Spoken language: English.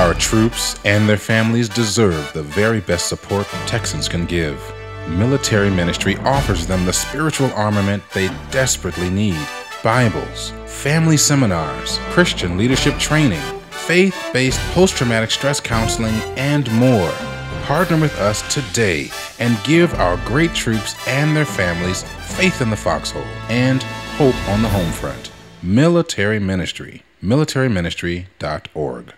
Our troops and their families deserve the very best support Texans can give. Military ministry offers them the spiritual armament they desperately need Bibles, family seminars, Christian leadership training, faith based post traumatic stress counseling, and more. Partner with us today and give our great troops and their families faith in the foxhole and hope on the home front. Military Ministry, militaryministry.org.